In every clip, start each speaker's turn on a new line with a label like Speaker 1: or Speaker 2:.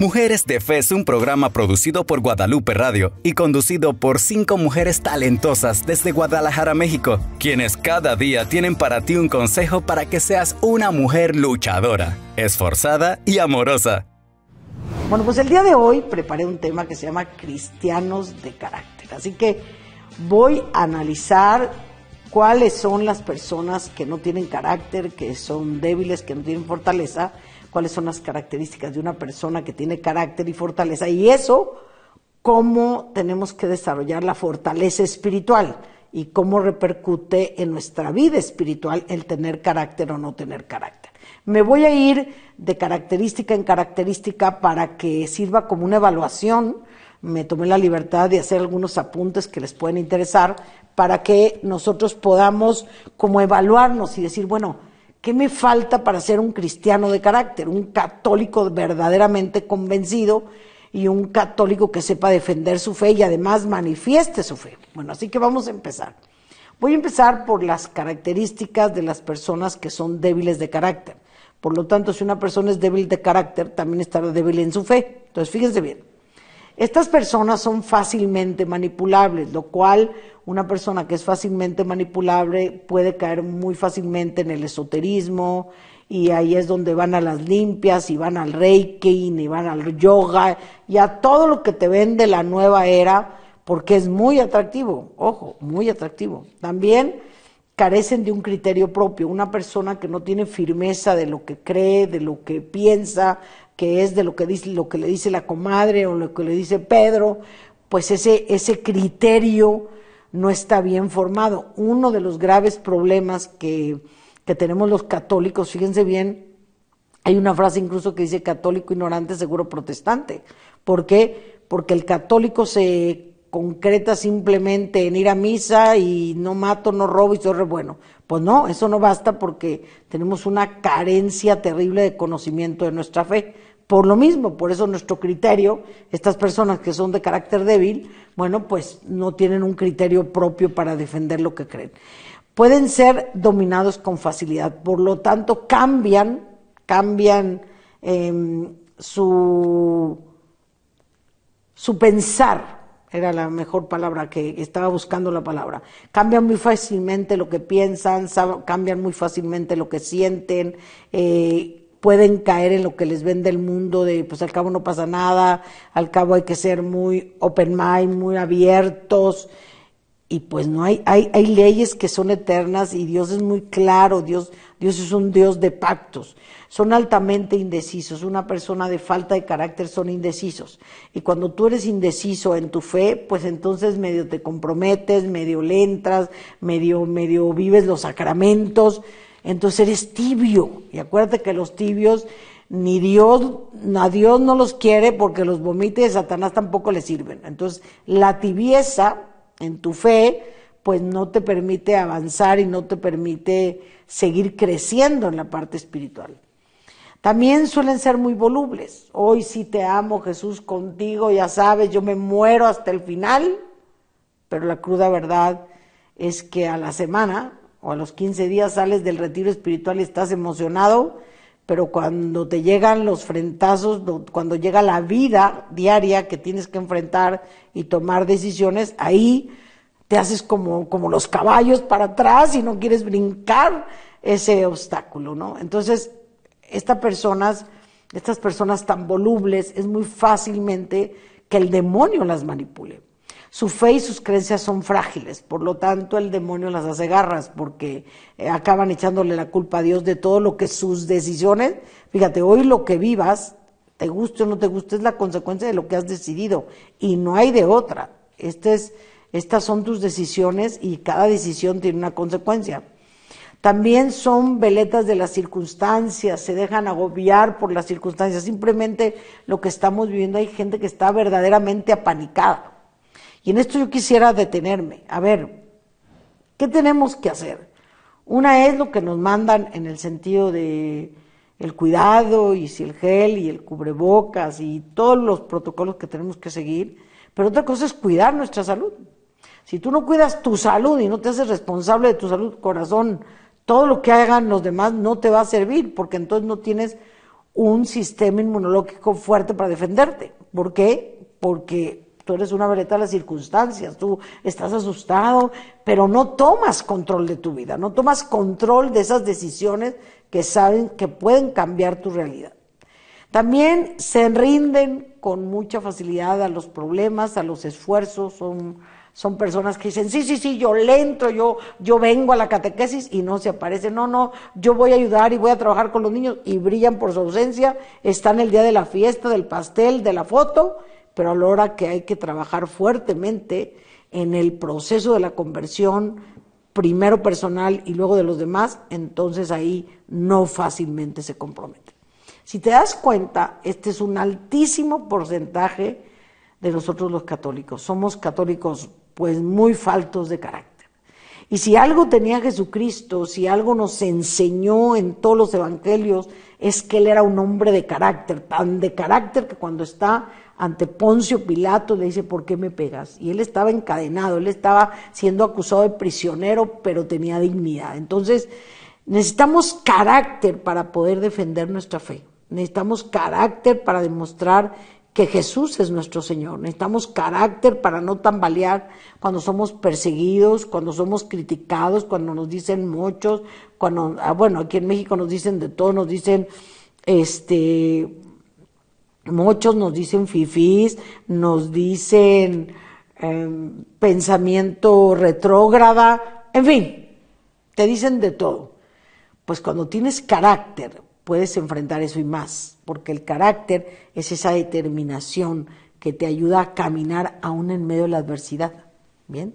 Speaker 1: Mujeres de Fe es un programa producido por Guadalupe Radio y conducido por cinco mujeres talentosas desde Guadalajara, México, quienes cada día tienen para ti un consejo para que seas una mujer luchadora, esforzada y amorosa.
Speaker 2: Bueno, pues el día de hoy preparé un tema que se llama cristianos de carácter. Así que voy a analizar cuáles son las personas que no tienen carácter, que son débiles, que no tienen fortaleza cuáles son las características de una persona que tiene carácter y fortaleza y eso, cómo tenemos que desarrollar la fortaleza espiritual y cómo repercute en nuestra vida espiritual el tener carácter o no tener carácter. Me voy a ir de característica en característica para que sirva como una evaluación. Me tomé la libertad de hacer algunos apuntes que les pueden interesar para que nosotros podamos como evaluarnos y decir, bueno, ¿Qué me falta para ser un cristiano de carácter? Un católico verdaderamente convencido y un católico que sepa defender su fe y además manifieste su fe. Bueno, así que vamos a empezar. Voy a empezar por las características de las personas que son débiles de carácter. Por lo tanto, si una persona es débil de carácter, también estará débil en su fe. Entonces, fíjense bien. Estas personas son fácilmente manipulables, lo cual una persona que es fácilmente manipulable puede caer muy fácilmente en el esoterismo y ahí es donde van a las limpias y van al reiki y van al yoga y a todo lo que te vende la nueva era porque es muy atractivo, ojo, muy atractivo. También carecen de un criterio propio, una persona que no tiene firmeza de lo que cree, de lo que piensa, que es de lo que dice lo que le dice la comadre o lo que le dice Pedro, pues ese ese criterio no está bien formado. Uno de los graves problemas que, tenemos los católicos, fíjense bien, hay una frase incluso que dice católico ignorante, seguro protestante. ¿Por qué? Porque el católico se concreta simplemente en ir a misa y no mato, no robo y soy re bueno. Pues no, eso no basta porque tenemos una carencia terrible de conocimiento de nuestra fe. Por lo mismo, por eso nuestro criterio, estas personas que son de carácter débil, bueno, pues no tienen un criterio propio para defender lo que creen. Pueden ser dominados con facilidad, por lo tanto cambian, cambian em, su, su pensar, era la mejor palabra que estaba buscando la palabra. Cambian muy fácilmente lo que piensan, cambian muy fácilmente lo que sienten, eh, pueden caer en lo que les vende el mundo de pues al cabo no pasa nada, al cabo hay que ser muy open mind, muy abiertos. Y pues no hay, hay, hay leyes que son eternas y Dios es muy claro, Dios, Dios es un Dios de pactos, son altamente indecisos, una persona de falta de carácter son indecisos. Y cuando tú eres indeciso en tu fe, pues entonces medio te comprometes, medio le entras, medio, medio vives los sacramentos, entonces eres tibio. Y acuérdate que los tibios, ni Dios, a Dios no los quiere porque los vomites de Satanás tampoco le sirven. Entonces, la tibieza en tu fe, pues no te permite avanzar y no te permite seguir creciendo en la parte espiritual. También suelen ser muy volubles. Hoy sí te amo, Jesús, contigo, ya sabes, yo me muero hasta el final, pero la cruda verdad es que a la semana o a los 15 días sales del retiro espiritual y estás emocionado, pero cuando te llegan los frentazos, cuando llega la vida diaria que tienes que enfrentar y tomar decisiones, ahí te haces como, como los caballos para atrás y no quieres brincar ese obstáculo, ¿no? Entonces, estas personas, estas personas tan volubles, es muy fácilmente que el demonio las manipule. Su fe y sus creencias son frágiles, por lo tanto el demonio las hace garras porque eh, acaban echándole la culpa a Dios de todo lo que sus decisiones, fíjate, hoy lo que vivas, te guste o no te guste, es la consecuencia de lo que has decidido y no hay de otra. Este es, estas son tus decisiones y cada decisión tiene una consecuencia. También son veletas de las circunstancias, se dejan agobiar por las circunstancias. Simplemente lo que estamos viviendo hay gente que está verdaderamente apanicada. Y en esto yo quisiera detenerme. A ver, ¿qué tenemos que hacer? Una es lo que nos mandan en el sentido de el cuidado y si el gel y el cubrebocas y todos los protocolos que tenemos que seguir, pero otra cosa es cuidar nuestra salud. Si tú no cuidas tu salud y no te haces responsable de tu salud, corazón, todo lo que hagan los demás no te va a servir porque entonces no tienes un sistema inmunológico fuerte para defenderte. ¿Por qué? Porque tú eres una veleta de las circunstancias, tú estás asustado, pero no tomas control de tu vida, no tomas control de esas decisiones que saben que pueden cambiar tu realidad. También se rinden con mucha facilidad a los problemas, a los esfuerzos, son, son personas que dicen, sí, sí, sí, yo lento, yo, yo vengo a la catequesis y no se aparecen, no, no, yo voy a ayudar y voy a trabajar con los niños y brillan por su ausencia, están el día de la fiesta, del pastel, de la foto, pero a la hora que hay que trabajar fuertemente en el proceso de la conversión, primero personal y luego de los demás, entonces ahí no fácilmente se compromete. Si te das cuenta, este es un altísimo porcentaje de nosotros los católicos. Somos católicos pues muy faltos de carácter. Y si algo tenía Jesucristo, si algo nos enseñó en todos los evangelios, es que él era un hombre de carácter, tan de carácter que cuando está ante Poncio Pilato le dice, ¿por qué me pegas? Y él estaba encadenado, él estaba siendo acusado de prisionero, pero tenía dignidad. Entonces, necesitamos carácter para poder defender nuestra fe. Necesitamos carácter para demostrar que Jesús es nuestro Señor. Necesitamos carácter para no tambalear cuando somos perseguidos, cuando somos criticados, cuando nos dicen muchos, cuando, ah, bueno, aquí en México nos dicen de todo, nos dicen, este, Muchos nos dicen fifís, nos dicen em, pensamiento retrógrada, en fin, te dicen de todo. Pues cuando tienes carácter, puedes enfrentar eso y más, porque el carácter es esa determinación que te ayuda a caminar aún en medio de la adversidad. Bien.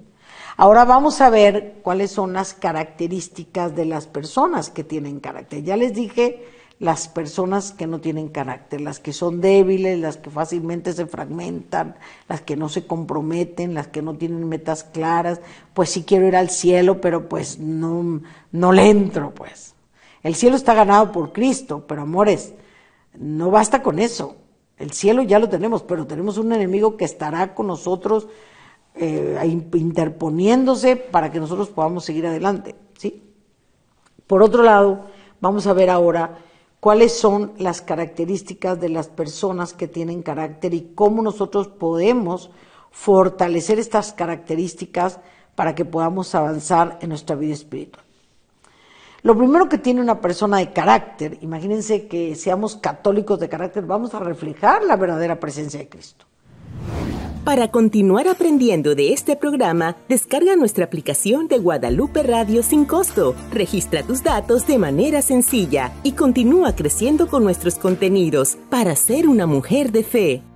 Speaker 2: Ahora vamos a ver cuáles son las características de las personas que tienen carácter. Ya les dije las personas que no tienen carácter, las que son débiles, las que fácilmente se fragmentan, las que no se comprometen, las que no tienen metas claras, pues sí quiero ir al cielo, pero pues no, no le entro, pues. El cielo está ganado por Cristo, pero amores, no basta con eso. El cielo ya lo tenemos, pero tenemos un enemigo que estará con nosotros eh, interponiéndose para que nosotros podamos seguir adelante, ¿sí? Por otro lado, vamos a ver ahora cuáles son las características de las personas que tienen carácter y cómo nosotros podemos fortalecer estas características para que podamos avanzar en nuestra vida espiritual. Lo primero que tiene una persona de carácter, imagínense que seamos católicos de carácter, vamos a reflejar la verdadera presencia de Cristo.
Speaker 3: Para continuar aprendiendo de este programa, descarga nuestra aplicación de Guadalupe Radio sin costo, registra tus datos de manera sencilla y continúa creciendo con nuestros contenidos para ser una mujer de fe.